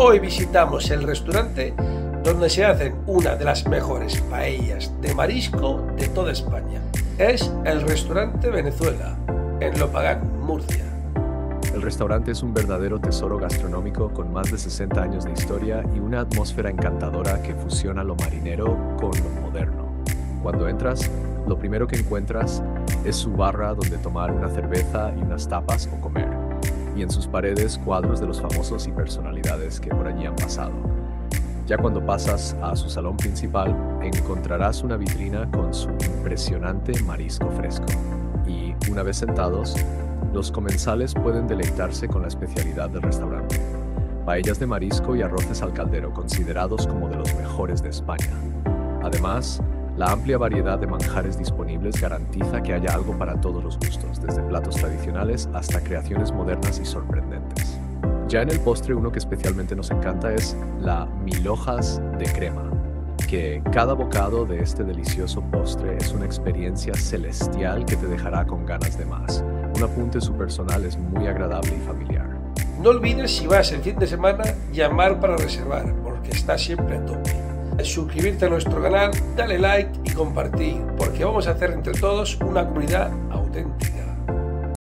Hoy visitamos el restaurante donde se hacen una de las mejores paellas de marisco de toda España. Es el restaurante Venezuela, en Lopagán, Murcia. El restaurante es un verdadero tesoro gastronómico con más de 60 años de historia y una atmósfera encantadora que fusiona lo marinero con lo moderno. Cuando entras, lo primero que encuentras es su barra donde tomar una cerveza y unas tapas o comer, y en sus paredes cuadros de los famosos y personalidades que por allí han pasado. Ya cuando pasas a su salón principal, encontrarás una vitrina con su impresionante marisco fresco. Y, una vez sentados, los comensales pueden deleitarse con la especialidad del restaurante. Paellas de marisco y arroces al caldero, considerados como de los mejores de España. Además, la amplia variedad de manjares disponibles garantiza que haya algo para todos los gustos, desde platos tradicionales hasta creaciones modernas y sorprendentes. Ya en el postre uno que especialmente nos encanta es la mil hojas de crema, que cada bocado de este delicioso postre es una experiencia celestial que te dejará con ganas de más. Un apunte su personal es muy agradable y familiar. No olvides si vas el fin de semana llamar para reservar, porque está siempre a tope suscribirte a nuestro canal, dale like y compartir, porque vamos a hacer entre todos una comunidad auténtica.